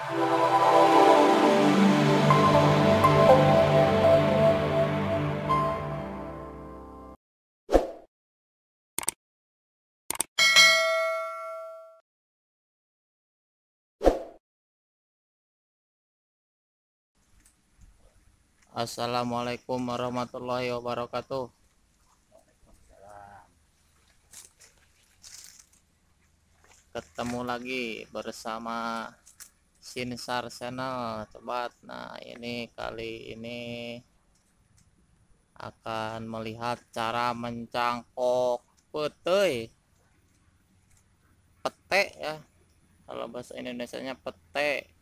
Assalamualaikum warahmatullahi wabarakatuh. Ketemu lagi bersama Sinsar Channel, sobat. Nah, ini kali ini akan melihat cara mencangkok pete pete ya. Kalau bahasa Indonesia-nya pete.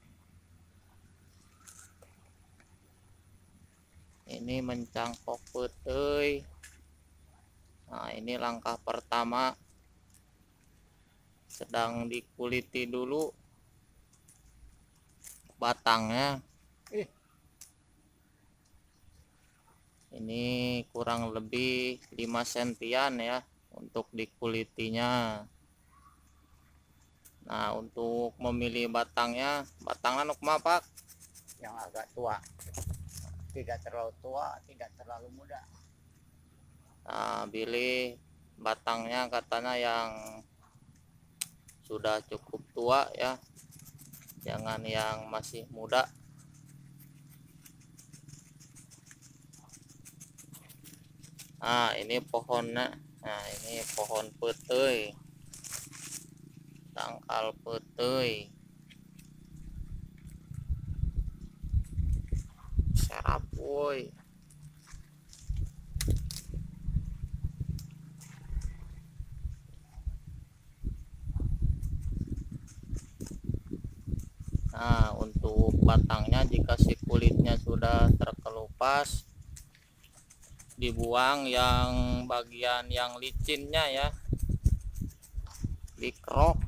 ini mencangkok putih nah ini langkah pertama sedang dikuliti dulu batangnya. Ini kurang lebih 5 sentian ya untuk dikulitinya nah untuk memilih batangnya batangnya nukma pak? Yang agak tua. Tidak terlalu tua tidak terlalu muda. Nah pilih batangnya katanya yang sudah cukup tua ya jangan yang masih muda. Nah ini pohonnya. Nah ini pohon putih tangkal putih serap woi Nah untuk batangnya jika si kulitnya sudah terkelupas dibuang yang bagian yang licinnya ya. Dikrok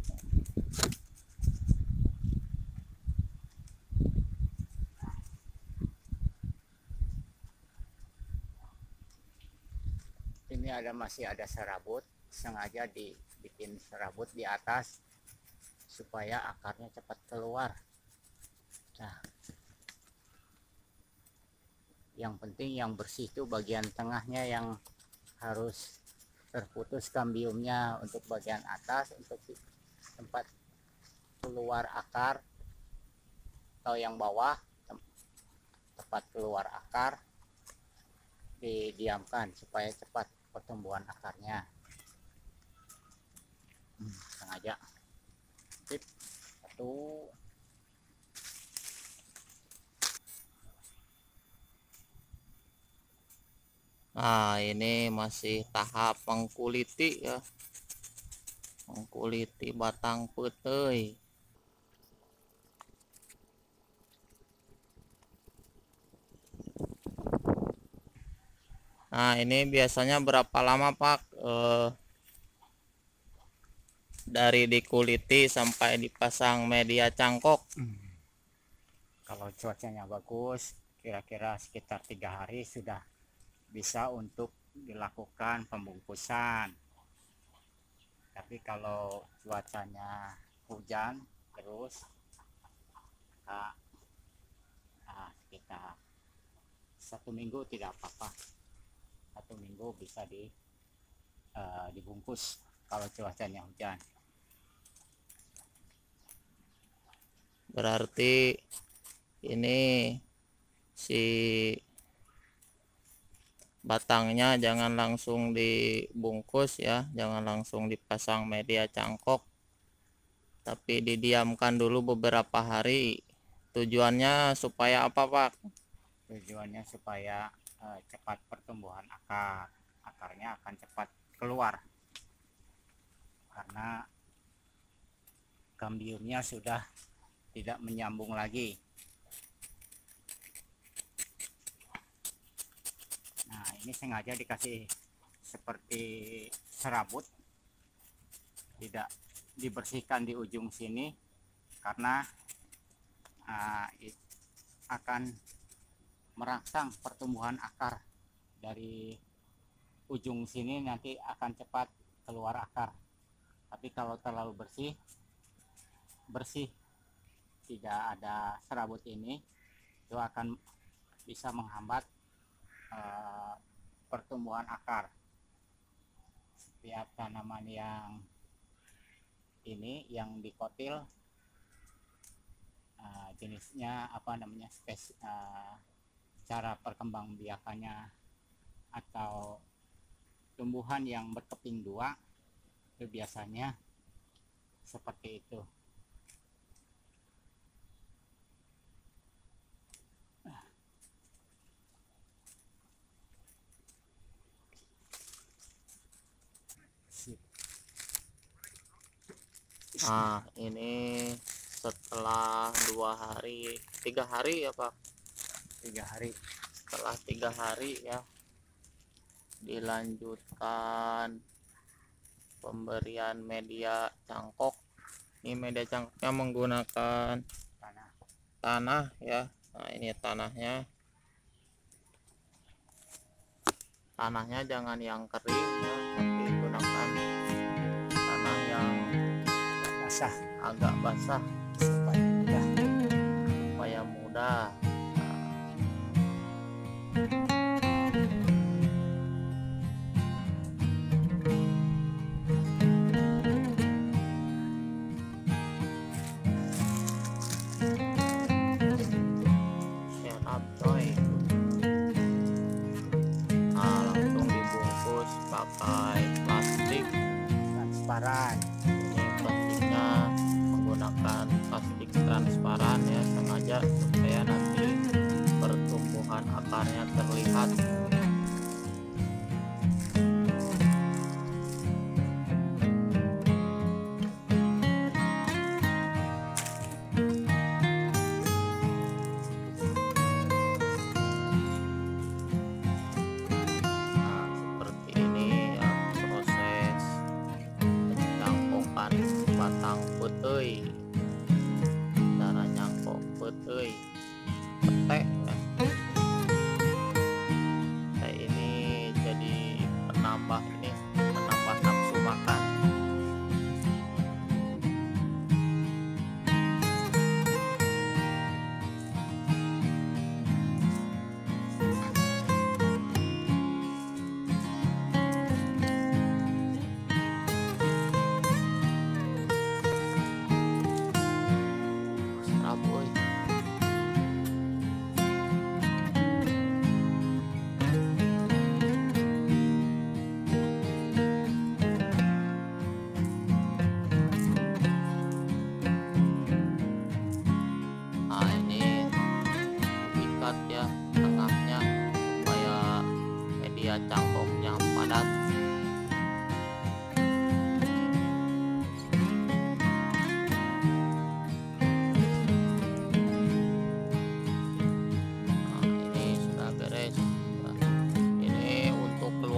ini ada masih ada serabut sengaja dibikin serabut di atas supaya akarnya cepat keluar nah yang penting yang bersih itu bagian tengahnya yang harus terputus kambiumnya untuk bagian atas untuk tempat keluar akar atau yang bawah tempat keluar akar didiamkan supaya cepat pertumbuhan akarnya. Hmm, sengaja. Tip satu Nah ini masih tahap mengkuliti ya. Mengkuliti batang putih. Nah ini biasanya berapa lama Pak? Eh, dari dikuliti sampai dipasang media cangkok? Hmm. kalau cuacanya bagus kira-kira sekitar tiga hari sudah bisa untuk dilakukan pembungkusan. Tapi kalau cuacanya hujan terus nah, nah sekitar satu minggu tidak apa-apa. Satu minggu bisa di uh, dibungkus kalau cuacanya hujan. Berarti ini si batangnya jangan langsung dibungkus ya jangan langsung dipasang media cangkok tapi didiamkan dulu beberapa hari. Tujuannya supaya apa Pak? Tujuannya supaya uh, cepat pertumbuhan akar. Akarnya akan cepat keluar. Karena kambiumnya sudah tidak menyambung lagi ini sengaja dikasih seperti serabut. Tidak dibersihkan di ujung sini karena uh, akan merangsang pertumbuhan akar dari ujung sini nanti akan cepat keluar akar. Tapi kalau terlalu bersih bersih tidak ada serabut ini itu akan bisa menghambat uh, pertumbuhan akar. Setiap tanaman yang ini yang dikotil uh, jenisnya apa namanya spes uh, cara perkembangbiakannya atau tumbuhan yang berkeping dua itu biasanya seperti itu Nah ini setelah dua hari tiga hari ya Pak? Tiga hari. Setelah tiga hari ya dilanjutkan pemberian media cangkok. Ini media cangkoknya menggunakan tanah. tanah ya. Nah ini tanahnya. Tanahnya jangan yang kering ya basah. Agak basah. Supaya mudah. Supaya mudah. Pakai plastik. Transparan menggunakan plastik transparan ya sengaja supaya nanti pertumbuhan akarnya terlihat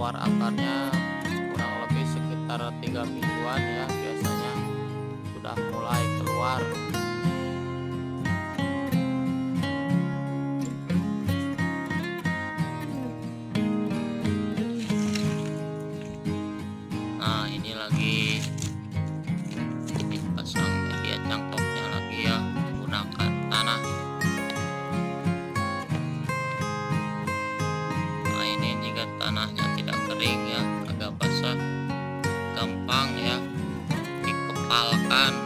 keluar akarnya I'll, um,